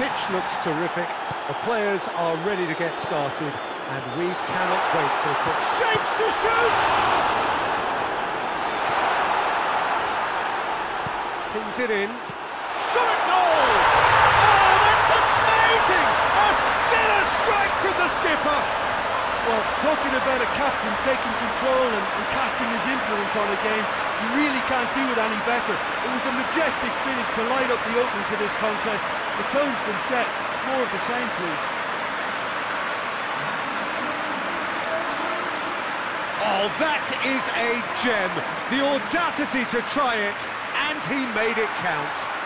pitch looks terrific, the players are ready to get started, and we cannot wait for a quick... Shapes to shoot! Tings it in. Shot at goal! About a captain taking control and, and casting his influence on a game, you really can't do it any better. It was a majestic finish to light up the opening to this contest. The tone's been set. More of the same, please. Oh, that is a gem. The audacity to try it, and he made it count.